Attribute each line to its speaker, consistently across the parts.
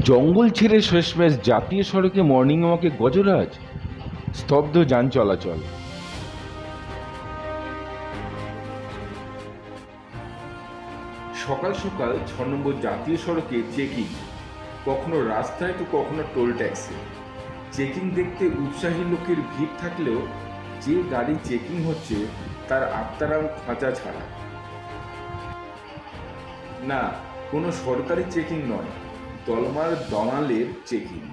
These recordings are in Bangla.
Speaker 1: জঙ্গল ছেড়ে শেষমেশ জাতীয় সড়কে মর্নিং ওয়াকে গজরাজ, স্তব্ধ যান চলাচল। সকাল সকাল ছ নম্বর জাতীয় সড়কে চেকিং কখনো রাস্তায় তো কখনো টোল ট্যাক্সে চেকিং দেখতে উৎসাহী লোকের ভিড় থাকলেও যে গাড়ি চেকিং হচ্ছে, তার আত্মারাম খাঁচা ছাড়া। না, কোনো সরকারি চেকিং নয়। দলমার দমালের চেকিং।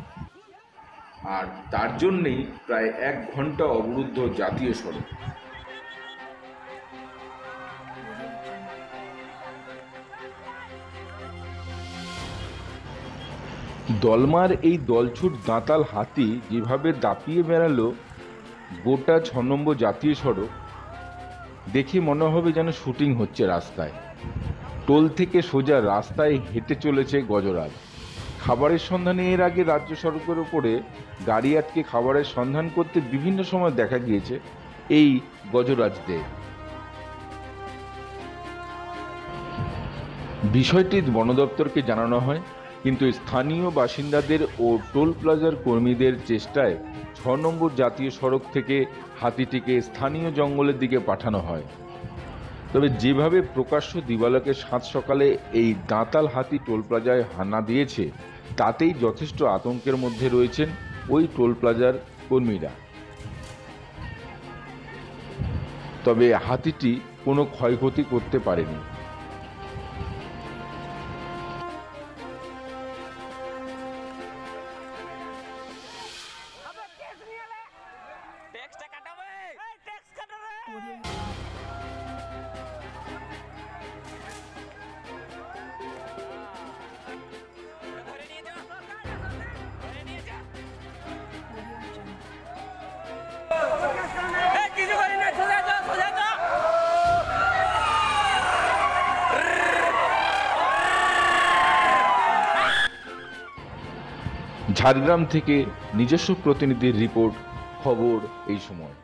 Speaker 1: আর তার জন্যেই প্রায় এক ঘণ্টা অবরুদ্ধ জাতীয় সড়ক। দলমার এই দলছুট দাঁতাল হাতি যেভাবে দাপিয়ে বেড়ালো, গোটা ছ নম্বর জাতীয় সড়ক, দেখে মনে হবে যেন শুটিং হচ্ছে রাস্তায়। টোল থেকে সোজা রাস্তায় হেঁটে চলেছে গজরাজ। খাবারের সন্ধানে এর আগে রাজ্য সড়কের ওপরে গাড়ি আটকে খাবারের সন্ধান করতে বিভিন্ন সময় দেখা গিয়েছে এই গজরাজদের বিষয়টি বন দপ্তরকে জানানো হয়, কিন্তু স্থানীয় বাসিন্দাদের ও টোল প্লাজার কর্মীদের চেষ্টায় ছ নম্বর জাতীয় সড়ক থেকে হাতিটিকে স্থানীয় জঙ্গলের দিকে পাঠানো হয়। তবে যেভাবে প্রকাশ্য দিবালকে সাত সকালে এই দাঁতাল হাতি টোল প্লাজায় হানা দিয়েছে, তাতেই যথেষ্ট আতঙ্কের মধ্যে রয়েছেন ওই টোল প্লাজার কর্মীরা। তবে হাতিটি কোনো ক্ষয়ক্ষতি করতে পারেনি। ঝাড়গ্রাম থেকে নিজস্ব প্রতিনিধির রিপোর্ট খবর এই সময়।